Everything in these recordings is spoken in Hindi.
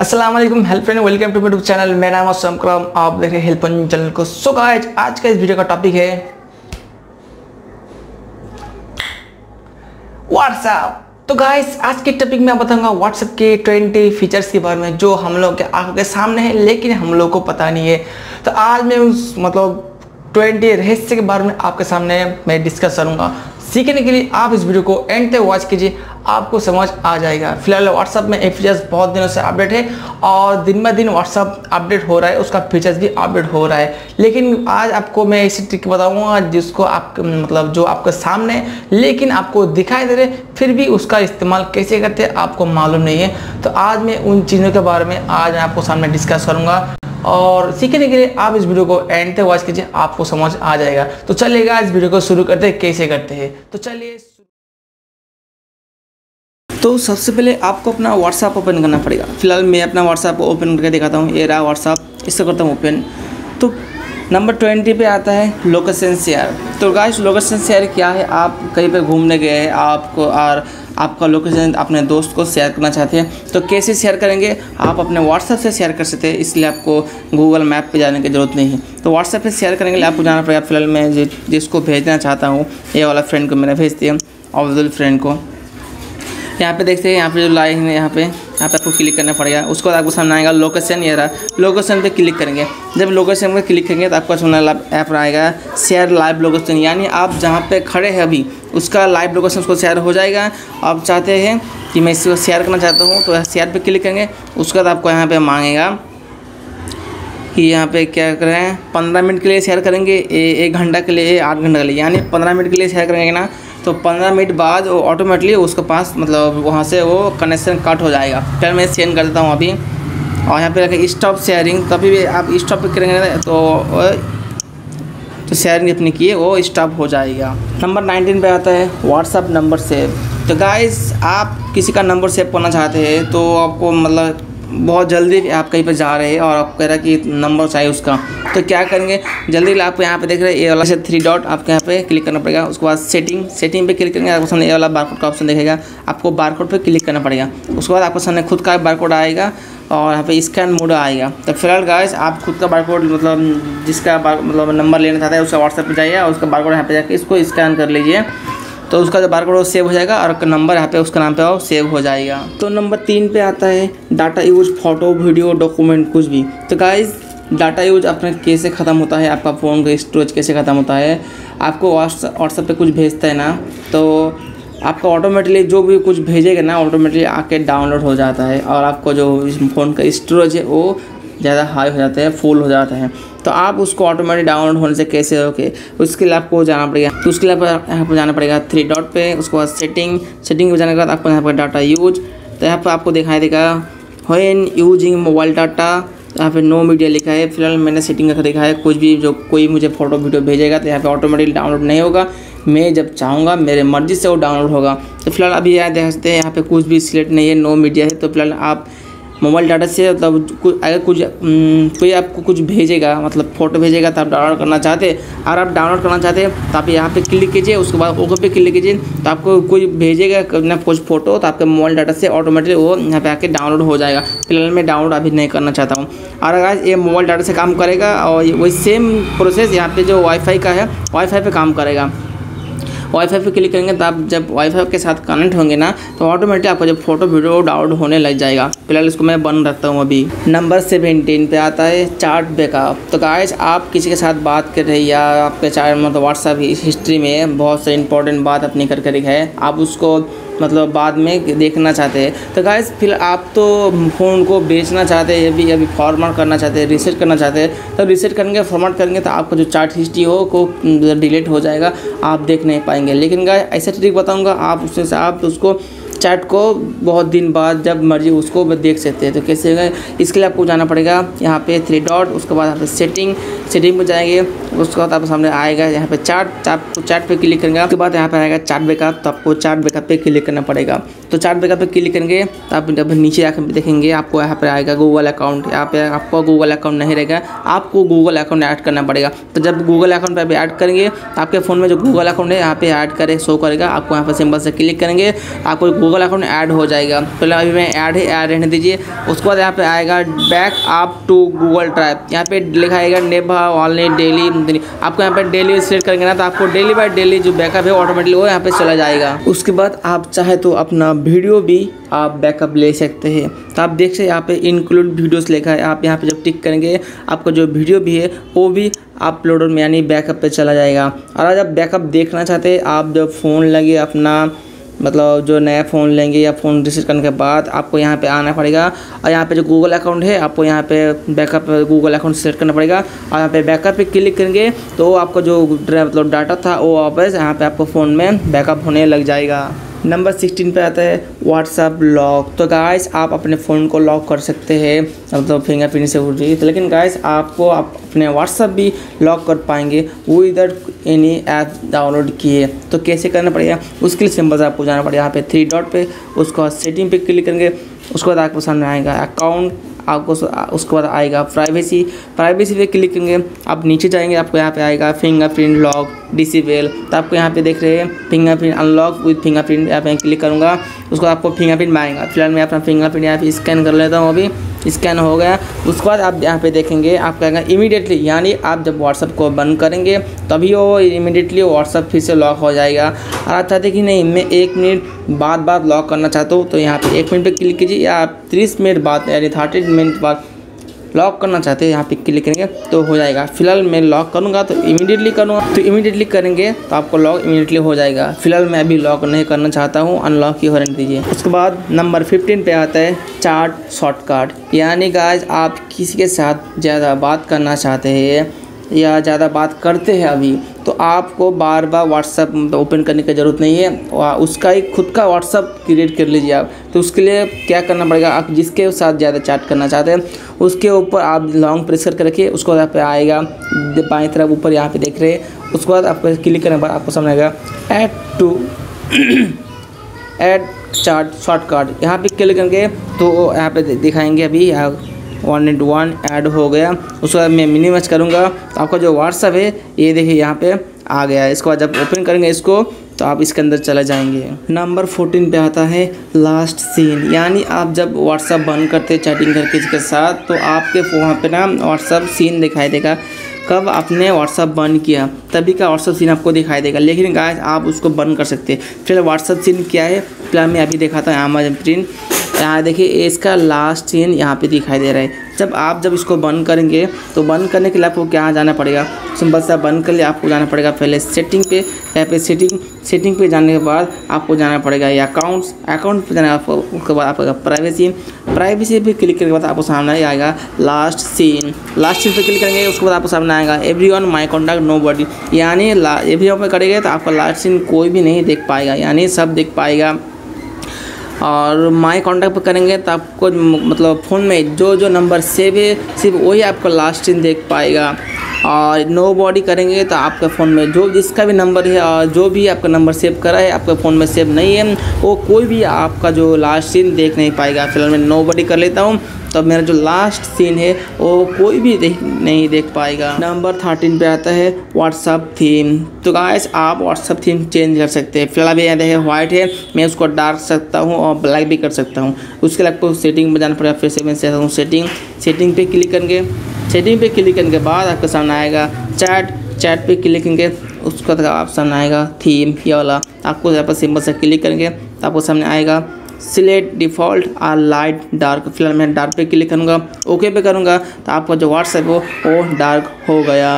वालेकुम help friend welcome to YouTube channel मेरा नाम है समक्रम आप देख रहे हैं हेल्प चैनल को। सो गाइज़ आज का इस वीडियो का टॉपिक है व्हाट्सएप तो गाइस आज के टॉपिक में आप बताऊँगा व्हाट्सएप के 20 फीचर्स के बारे में, जो हम लोग के आँखों के सामने है, लेकिन हम लोग को पता नहीं है। तो आज मैं उस मतलब 20 रहस्य के बारे में आपके सामने मैं डिस्कस करूँगा। सीखने के लिए आप इस वीडियो को एंड तक वॉच कीजिए, आपको समझ आ जाएगा। फ़िलहाल व्हाट्सअप में एक फीचर्स बहुत दिनों से अपडेट है और दिन ब दिन व्हाट्सअप अपडेट हो रहा है, उसका फीचर्स भी अपडेट हो रहा है। लेकिन आज आपको मैं ऐसी ट्रिक बताऊँगा जिसको आप मतलब जो आपके सामने लेकिन आपको दिखाई दे रहे फिर भी उसका इस्तेमाल कैसे करते आपको मालूम नहीं है। तो आज मैं उन चीज़ों के बारे में आज मैं आपको सामने डिस्कस करूँगा। और सीखने के लिए आप इस वीडियो को एंड तक वॉच कीजिए, आपको समझ आ जाएगा। तो चलिएगा इस वीडियो को शुरू करते हैं, कैसे करते हैं? तो चलिए तो सबसे पहले आपको अपना व्हाट्सअप ओपन करना पड़ेगा। फ़िलहाल मैं अपना व्हाट्सअप ओपन करके दिखाता हूँ। ये रहा व्हाट्सअप इससे करता हूँ ओपन तो नंबर ट्वेंटी पे आता है लोकेशन शेयर। तो गाइस लोकेशन शेयर क्या है? आप कहीं पे घूमने गए हैं, आपको और आपका लोकेशन अपने दोस्त को शेयर करना चाहते हैं तो कैसे शेयर करेंगे? आप अपने व्हाट्सएप से शेयर कर सकते हैं, इसलिए आपको गूगल मैप पे जाने की ज़रूरत नहीं है। तो व्हाट्सएप पे शेयर करेंगे, आपको जाना पड़ेगा फ़िलहाल मैं जिसको भेजना चाहता हूँ, ये वाला फ्रेंड को मैंने भेज दिया, अब्दुल फ्रेंड को। यहाँ पे देखते हैं, यहाँ पे जो लाइन है, यहाँ पे यहाँ पे आपको क्लिक करना पड़ेगा। उसके बाद आपको सामने आएगा लोकेशन ये रहा। लोकेशन पे क्लिक करेंगे। जब लोकेशन पे क्लिक करेंगे तो आपका सामने ऐप आएगा शेयर लाइव लोकेशन यानी आप जहाँ पे खड़े हैं अभी, उसका लाइव लोकेशन उसको शेयर हो जाएगा। आप चाहते हैं कि मैं इसको शेयर करना चाहता हूँ तो शेयर पर क्लिक करेंगे। उसके बाद आपको यहाँ पर मांगेगा कि यहाँ पे क्या करें पंद्रह मिनट के लिए शेयर करेंगे एक घंटा के लिए, आठ घंटा के लिए। यानी पंद्रह मिनट के लिए शेयर करेंगे ना तो पंद्रह मिनट बाद वो ऑटोमेटिकली उसके पास मतलब वहाँ से वो कनेक्शन कट हो जाएगा। फिर मैं सेंड कर देता हूँ अभी। और यहाँ पे रखें स्टॉप शेयरिंग कभी भी आप स्टॉप करेंगे तो तो शेयरिंग अपनी किए, वो स्टॉप हो जाएगा। नंबर नाइनटीन पे आता है व्हाट्सअप नंबर सेव तो गाइस आप किसी का नंबर सेव करना चाहते हैं तो आपको मतलब बहुत जल्दी आप कहीं पर जा रहे हैं और आप कह रहे कि नंबर चाहिए उसका। तो क्या करेंगे? जल्दी आपको यहाँ पे देख रहे हैं, ये वाला से थ्री डॉट आपको यहाँ पे क्लिक करना पड़ेगा। उसके बाद सेटिंग सेटिंग पे क्लिक करेंगे, आपको सामने ये वाला बारकोड का ऑप्शन देखेगा। आपको बारकोड पे क्लिक करना पड़ेगा। उसके बाद आपको सामने खुद का बारकोड आएगा और यहाँ पे स्कैन मोड आएगा। तो फ़िलहाल गाइस आप खुद का बारकोड मतलब जिसका मतलब नंबर लेना चाहते हैं, उसका व्हाट्सएप पर जाइए और उसका बारकोड यहाँ पे जाकर इसको स्कैन कर लीजिए। तो उसका जो बार कोड सेव हो जाएगा और नंबर यहाँ पे उसका नाम पे वो सेव हो जाएगा। तो नंबर तीन पे आता है data use photo video document कुछ भी। तो गाइज़ डाटा यूज़ अपने कैसे ख़त्म होता है? आपका फ़ोन का स्टोरेज कैसे ख़त्म होता है? आपको व्हाट्सअप पे कुछ भेजता है ना तो आपका ऑटोमेटिकली जो भी कुछ भेजेगा ना ऑटोमेटिकली आके डाउनलोड हो जाता है। और आपको जो फ़ोन का स्टोरेज है, वो ज़्यादा हाई हो जाता है फुल हो जाता है। तो आप उसको ऑटोमेटिक डाउनलोड होने से कैसे होके उसके लिए आपको जाना पड़ेगा। तो उसके लिए यहाँ पर जाना पड़ेगा थ्री डॉट पे, उसके बाद सेटिंग सेटिंग पे जाने के बाद आपको यहाँ पर डाटा यूज़ तो यहाँ पर आपको दिखाई देगा वेन यूजिंग मोबाइल डाटा यहाँ पे नो मीडिया लिखा है। फ़िलहाल मैंने सेटिंग करके देखा है, कुछ भी जो कोई मुझे फ़ोटो वीडियो भेजेगा तो यहाँ पे ऑटोमेटिक डाउनलोड नहीं होगा। मैं जब चाहूँगा, मेरे मर्ज़ी से वो डाउनलोड होगा। तो फ़िलहाल अभी यहाँ देख सकते हैं, यहाँ पे कुछ भी सिलेक्ट नहीं है नो मीडिया है। तो फ़िलहाल आप मोबाइल डाटा से मतलब कुछ अगर कुछ कोई आपको कुछ भेजेगा मतलब फ़ोटो भेजेगा तो आप डाउनलोड करना चाहते अगर आप डाउनलोड करना चाहते हैं तो आप यहाँ पे क्लिक कीजिए, उसके बाद ओके पे क्लिक कीजिए तो आपको कोई भेजेगा, ना कुछ फ़ोटो तो आपके मोबाइल डाटा से ऑटोमेटिक वो यहाँ पे आके डाउनलोड हो जाएगा। फ़िलहाल मैं डाउनलोड अभी नहीं करना चाहता हूँ। और अगर ये मोबाइल डाटा से काम करेगा, और वही सेम प्रोसेस यहाँ पर जो वाईफाई का है वाईफाई पर काम करेगा। वाईफाई पे क्लिक करेंगे तो आप जब वाईफाई के साथ कनेक्ट होंगे ना तो ऑटोमेटिक आपको जब फ़ोटो वीडियो डाउनलोड होने लग जाएगा। फ़िलहाल इसको मैं बंद रखता हूँ अभी। नंबर सेवेंटीन पे आता है चार्ट बैकअप तो गाइस आप किसी के साथ बात कर रहे या आपके चार्ट मतलब व्हाट्सअप हिस्ट्री में बहुत से इंपॉर्टेंट बात अपनी कर कर है, आप उसको मतलब बाद में देखना चाहते हैं। तो गाइस फिर आप तो फ़ोन को बेचना चाहते हैं अभी अभी फॉर्मेट करना चाहते हैं रिसेट करना चाहते हैं। तो रिसेट करेंगे फॉर्मेट करेंगे तो आपका जो चार्ट हिस्ट्री हो, को डिलीट हो जाएगा, आप देख नहीं पाएँगे। लेकिन गाय ऐसा ट्रिक बताऊँगा, आप उससे आप उसको चैट को बहुत दिन बाद जब मर्ज़ी उसको देख सकते हैं। तो कैसे इसके लिए आपको जाना पड़ेगा यहाँ पे थ्री डॉट उसके बाद यहाँ पे सेटिंग सेटिंग में जाएँगे, उसके बाद आपके सामने आएगा यहाँ पे चार्ट आपको चार्ट पे क्लिक करेंगे। उसके बाद यहाँ पे आएगा चार्ट बैकअप तो आपको चार्ट बैकअप पे क्लिक करना पड़ेगा। तो चार्ट बैकअप पे क्लिक करेंगे तो आप जब नीचे आकर देखेंगे, आपको यहाँ पर आएगा गूगल अकाउंट यहाँ पे आपको गूगल अकाउंट नहीं रहेगा, आपको गूगल अकाउंट ऐड करना पड़ेगा। तो जब गूगल अकाउंट पर ऐड करेंगे तो आपके फ़ोन में जो गूगल अकाउंट है, यहाँ पे ऐड करे शो करेगा। आपको यहाँ पर सिंबल से क्लिक करेंगे, आपको गूगल अकाउंट ऐड हो जाएगा। पहले अभी मैं ऐड ही ऐड रहने दीजिए। उसके बाद यहाँ पे आएगा बैक आप टू गूगल ड्राइव यहाँ पे लिखा आएगा नेभा ऑनलाइन डेली आपको यहाँ पे डेली सेट करेंगे ना तो आपको डेली बाई डेली जो बैकअप है ऑटोमेटिकली वो यहाँ पे चला जाएगा। उसके बाद आप चाहे तो अपना वीडियो भी आप बैकअप ले सकते हैं। तो आप देख सकते यहाँ पे इंक्लूड वीडियोस लिखा है। आप यहाँ पे जब टिक करेंगे, आपका जो वीडियो भी है, वो भी अपलोड में यानी बैकअप पे चला जाएगा। और आज आप बैकअप देखना चाहते हैं, आप जब फ़ोन लगे अपना मतलब जो नया फ़ोन लेंगे या फ़ोन रिसीव करने के बाद आपको यहाँ पे आना पड़ेगा। और यहाँ पे जो गूगल अकाउंट है, आपको यहाँ पे बैकअप गूगल अकाउंट सेलेक्ट करना पड़ेगा। और यहाँ पे बैकअप पे क्लिक करेंगे तो आपका जो मतलब डाटा था, वो वापस यहाँ पे आपको फ़ोन में बैकअप होने लग जाएगा। नंबर सिक्सटीन पे आता है व्हाट्सअप लॉक तो गाइस आप अपने फ़ोन को लॉक कर सकते हैं। मतलब तो फिंगरप्रिंट से रही तो लेकिन गाइस आपको आप अपने व्हाट्सअप भी लॉक कर पाएँगे। वो इधर एनी ऐप डाउनलोड किए। तो कैसे करना पड़ेगा? उसके लिए सिंपल से आपको जाना पड़ेगा। यहाँ पे थ्री डॉट पे उसको सेटिंग पे क्लिक करेंगे। उसके बाद आपको सामने आएगा अकाउंट आपको उसके बाद आएगा प्राइवेसी प्राइवेसी पे क्लिक करेंगे, आप नीचे जाएँगे, आपको यहाँ पे आएगा फिंगरप्रिंट लॉक डिसेबल तो आपको यहाँ पे देख रहे हैं फिंगरप्रिंट अनलॉक विद फिंगरप्रिंट यहाँ पे क्लिक करूँगा, उसको आपको फिंगरप्रिंट में आएगा। फ़िलहाल मैं अपना फिंगरप्रिंट यहाँ पे स्कैन कर लेता हूँ अभी। स्कैन हो गया। उसके बाद आप यहाँ पे देखेंगे, आप कहेंगे इमीडिएटली यानी आप जब व्हाट्सअप को बंद करेंगे, तभी वो इमीडिएटली व्हाट्सअप फिर से लॉक हो जाएगा। और आप चाहते कि नहीं, मैं एक मिनट बाद बाद लॉक करना चाहता हूँ तो यहाँ पे एक मिनट पे क्लिक कीजिए, या आप तीस मिनट बाद, यानी थर्टी मिनट बाद लॉक करना चाहते हैं, यहाँ पे क्लिक करेंगे तो हो जाएगा। फ़िलहाल मैं लॉक करूँगा तो इमीडिएटली करूँगा। तो इमीडिएटली करेंगे तो आपको लॉक इमीडिएटली हो जाएगा। फ़िलहाल मैं अभी लॉक नहीं करना चाहता हूँ अनलॉक ही होने दीजिए उसके बाद नंबर फिफ्टीन पे आता है, चार्ट शॉर्टकट यानी गाइज़ आप किसी के साथ ज़्यादा बात करना चाहते हैं या ज़्यादा बात करते हैं अभी तो आपको बार बार व्हाट्सअप ओपन करने की ज़रूरत नहीं है। उसका एक खुद का व्हाट्सअप क्रिएट कर लीजिए आप। तो उसके लिए क्या करना पड़ेगा? आप जिसके साथ ज़्यादा चैट करना चाहते हैं, उसके ऊपर आप लॉन्ग प्रेस करके रखिए, उसके बाद पे आएगा। बाएँ तरफ़ ऊपर यहाँ पे देख रहे हैं। उसके बाद आपको क्लिक करने बाद आपको सामने आएगा add to add chart shortcut यहाँ पे क्लिक करेंगे तो यहाँ पे दिखाएँगे अभी, यहाँ वन इंटू वन ऐड हो गया। उसके बाद मैं मिनिमच करूँगा। तो आपका जो व्हाट्सअप है, ये देखिए यहाँ पे आ गया है। इसको बाद जब ओपन करेंगे इसको तो आप इसके अंदर चले जाएँगे। नंबर फोर्टीन पे आता है लास्ट सीन यानी आप जब व्हाट्सअप बंद करते चैटिंग करके इसके साथ तो आपके वहाँ पे ना व्हाट्सअप सीन दिखाई देगा। कब आपने व्हाट्सअप बंद किया? तभी का व्हाट्सअप सीन आपको दिखाई देगा। लेकिन गाय आप उसको बंद कर सकते हैं। फिर व्हाट्सअप सीन क्या है? फ़िलहाल मैं अभी देखा था अमेजन प्रिंट यहाँ देखिए, इसका लास्ट सीन यहाँ पे दिखाई दे रहा है। जब आप जब इसको बंद करेंगे तो बंद करने के लिए आपको क्या जाना पड़ेगा? सिंपल सा बंद कर लिए आपको जाना पड़ेगा पहले सेटिंग पे यहाँ पे सेटिंग सेटिंग पे जाने के बाद आपको जाना पड़ेगा या अकाउंट्स अकाउंट पे जाना आपको, उसके बाद आपका प्राइवेसी प्राइवेसी पे क्लिक करने के बाद आपको सामने आएगा लास्ट सीन लास्ट सीन पे क्लिक करेंगे, उसके बाद आपको सामने आएगा everyone my contact nobody यानी एवरी वन पे करेंगे तो आपका लास्ट सीन कोई भी नहीं देख पाएगा, यानी सब देख पाएगा। और माई कॉन्टैक्ट पर करेंगे तो आपको मतलब फ़ोन में जो जो नंबर सेव है, सिर्फ़ वही आपको लास्ट दिन देख पाएगा। और नो बॉडी करेंगे तो आपके फ़ोन में जो जिसका भी नंबर है, और जो भी आपका नंबर सेव करा है, आपके फ़ोन में सेव नहीं है, वो कोई भी आपका जो लास्ट सीन देख नहीं पाएगा। फ़िलहाल मैं नो बॉडी कर लेता हूँ तब मेरा जो लास्ट सीन है, वो कोई भी देख नहीं देख पाएगा। नंबर थर्टीन पे आता है व्हाट्सअप थीम तो गाइस आप व्हाट्सअप थीम चेंज कर सकते हैं। फ़िलहाल अभी यहाँ देखे व्हाइट है, मैं उसको डार्क सकता हूँ और ब्लैक भी कर सकता हूँ। उसके लिए आपको सेटिंग में जाना पड़ेगा, फिर से मैं सेटिंग सेटिंग पे क्लिक करेंगे। सेटिंग पे क्लिक करने के बाद आपके सामने आएगा चैट। चैट पे क्लिक करेंगे आप सामने आएगा थीम, ये वाला। आपको यहाँ पर सिंपल से क्लिक करेंगे तो आपको सामने आएगा सिलेक्ट डिफ़ॉल्ट और लाइट डार्क। फ़िलहाल मैं डार्क पे क्लिक करूँगा, ओके पे करूँगा तो आपका जो व्हाट्सएप हो वो डार्क हो गया।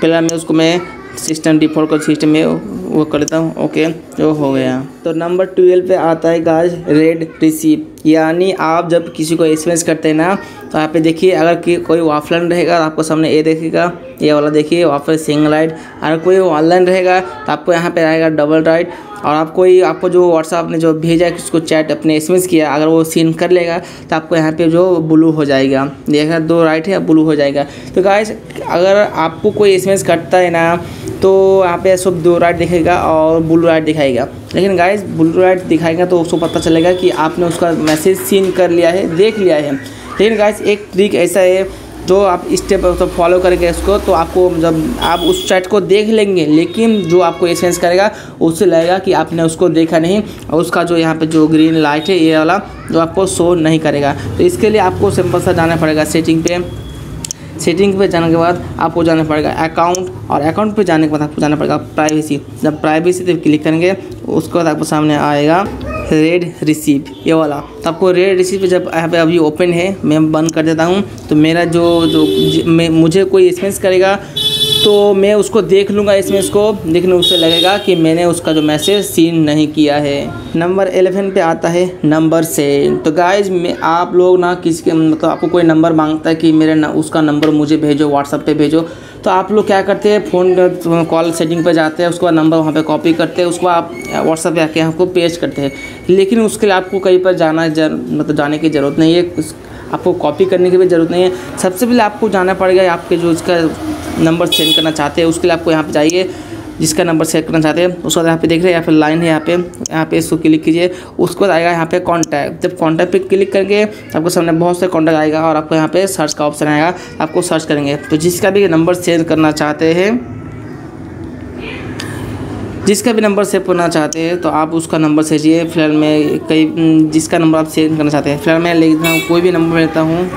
फ़िलहाल मैं उसको मैं सिस्टम डिफ़ॉल्ट का सिस्टम में वो कर लेता हूँ। ओके जो हो गया। तो नंबर ट्वेल्व पे आता है गाज रेड रिसीप यानी आप जब किसी को एस करते हैं ना तो यहाँ पे देखिए, अगर कोई ऑफलाइन रहेगा तो आपको सामने ए देखेगा, ये वाला देखिए पर सिंगल राइट अगर कोई ऑनलाइन रहेगा तो आपको यहाँ पे आएगा डबल राइट और आप कोई, आपको जो व्हाट्सअप ने जो भेजा है उसको चैट अपने एस किया, अगर वो सीन कर लेगा तो आपको यहाँ पे जो ब्लू हो जाएगा। देखा दो राइट है ब्लू हो जाएगा। तो गाइज़ अगर आपको कोई एसएमएस करता है ना तो यहाँ पे सब दो राइट दिखेगा और ब्लू राइट दिखाएगा। लेकिन गाइज़ ब्लू राइट दिखाएगा तो उसको पता चलेगा कि आपने उसका मैसेज सीन कर लिया है, देख लिया है। लेकिन गाइज़ एक ट्रिक ऐसा है जो आप स्टेप तो फॉलो करेंगे इसको तो आपको जब आप उस चैट को देख लेंगे, लेकिन जो आपको एसेंस करेगा, उससे लगेगा कि आपने उसको देखा नहीं और उसका जो यहाँ पे जो ग्रीन लाइट है, ये वाला जो आपको शो नहीं करेगा। तो इसके लिए आपको सिंपल सा जाना पड़ेगा सेटिंग पे। सेटिंग पे जाने के बाद आपको जाना पड़ेगा अकाउंट और अकाउंट पे जाने के बाद आपको जाना पड़ेगा प्राइवेसी जब प्राइवेसी पे क्लिक करेंगे, उसके बाद आपको सामने आएगा रेड रिसीव ये वाला। तो आपको रेड रिसीव जब यहाँ पे अभी ओपन है, मैं बंद कर देता हूँ। तो मेरा जो जो मुझे कोई एक्सपेंस करेगा तो मैं उसको देख लूँगा इसमें इसको देखने उससे लगेगा कि मैंने उसका जो मैसेज सीन नहीं किया है। नंबर एलेवन पे आता है नंबर सेंड तो गाइज़ मैं आप लोग ना किसी के मतलब आपको कोई नंबर माँगता है कि मेरे ना उसका नंबर मुझे भेजो व्हाट्सअप पे भेजो तो आप लोग क्या करते हैं फ़ोन कॉल सेटिंग पे जाते हैं उसके बाद नंबर वहाँ पे कॉपी करते हैं उसको आप व्हाट्सअप पे आके आपको पेज करते हैं। लेकिन उसके लिए आपको कहीं पर जाना जर, मतलब जाने की ज़रूरत नहीं है आपको कॉपी करने की भी ज़रूरत नहीं है। सबसे पहले आपको जाना पड़ेगा आपके जो इसका नंबर सेंड करना चाहते हैं, उसके लिए आपको यहाँ पर जाइए, जिसका नंबर सेट करना चाहते हैं, उसके बाद यहाँ पे देख रहे हैं, यहाँ पे लाइन है यहाँ पे यहाँ पे इसको क्लिक कीजिए, उसके बाद आएगा यहाँ पे कॉन्टैक्ट जब कॉन्टैक्ट पे क्लिक करेंगे, आपको सामने बहुत से कॉन्टैक्ट आएगा और आपको यहाँ पे सर्च का ऑप्शन आएगा, आपको सर्च करेंगे। तो जिसका भी नंबर सेंड करना चाहते हैं, जिसका भी नंबर सेव करना चाहते हैं तो आप उसका नंबर सेजिए, फ़िलहाल मैं कई, जिसका नंबर आप सेव करना चाहते हैं, फ़िलहाल मैं लेता हूँ, कोई भी नंबर लेता हूँ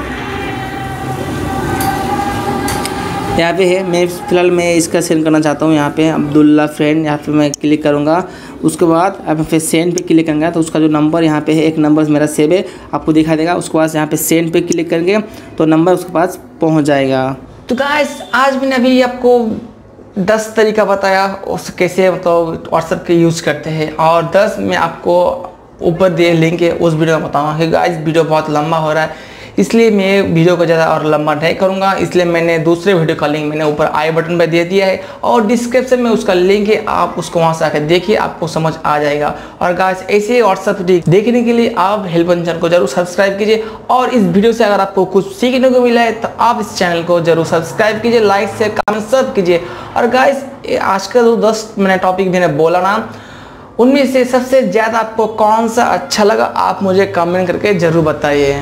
यहाँ पे है, मैं फ़िलहाल मैं इसका सेंड करना चाहता हूँ यहाँ पे, अब्दुल्ला फ्रेंड यहाँ पे मैं क्लिक करूँगा। उसके बाद अब फिर सेंड पे क्लिक करेंगे तो उसका जो नंबर यहाँ पे है, एक नंबर मेरा सेव है, आपको दिखा देगा। उसके बाद यहाँ पे सेंड पे क्लिक करेंगे तो नंबर उसके पास पहुँच जाएगा। तो गाइस आज मैंने अभी आपको दस तरीका बताया, उस कैसे मतलब व्हाट्सएप के यूज़ करते हैं, और दस मैं आपको ऊपर दिए लिंक है, उस वीडियो में बताऊँगा। क्योंकि गाइस वीडियो बहुत लंबा हो रहा है। इसलिए मैं वीडियो को ज़्यादा और लंबा नहीं करूँगा। इसलिए मैंने दूसरे वीडियो का लिंक मैंने ऊपर आई बटन पर दे दिया है और डिस्क्रिप्शन में उसका लिंक है, आप उसको वहाँ से आकर देखिए, आपको समझ आ जाएगा। और गाइस ऐसे ही व्हाट्सअप देखने के लिए आप हेल्प चैनल को ज़रूर सब्सक्राइब कीजिए और इस वीडियो से अगर आपको कुछ सीखने को मिला है तो आप इस चैनल को ज़रूर सब्सक्राइब कीजिए लाइक शेयर कमेंट सब कीजिए। और गाइस आज का जो दस मैंने टॉपिक मैंने बोला ना, उनमें से सबसे ज़्यादा आपको कौन सा अच्छा लगा, आप मुझे कमेंट करके ज़रूर बताइए।